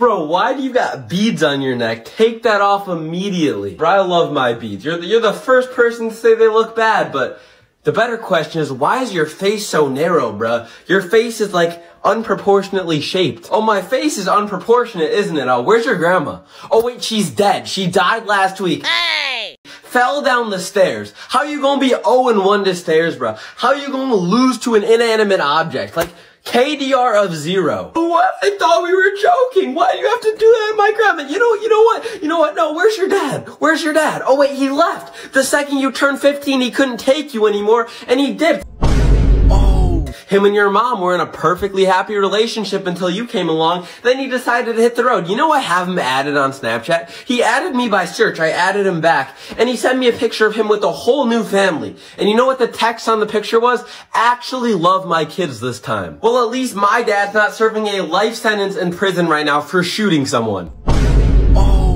Bro, why do you got beads on your neck? Take that off immediately. Bro, I love my beads. You're the, you're the first person to say they look bad, but the better question is, why is your face so narrow, bruh? Your face is like unproportionately shaped. Oh, my face is unproportionate, isn't it? Oh, where's your grandma? Oh, wait, she's dead. She died last week. Hey! Fell down the stairs. How you gonna be 0 and 1 to stairs, bruh? How you gonna lose to an inanimate object? Like, KDR of zero. What? I thought we were joking. Why do you have to do that, in my grandma? You know, you know what? You know what? No, where's your dad? Where's your dad? Oh wait, he left. The second you turned 15, he couldn't take you anymore, and he dipped. Him and your mom were in a perfectly happy relationship until you came along. Then he decided to hit the road. You know I have him added on Snapchat? He added me by search. I added him back. And he sent me a picture of him with a whole new family. And you know what the text on the picture was? Actually love my kids this time. Well, at least my dad's not serving a life sentence in prison right now for shooting someone. Oh.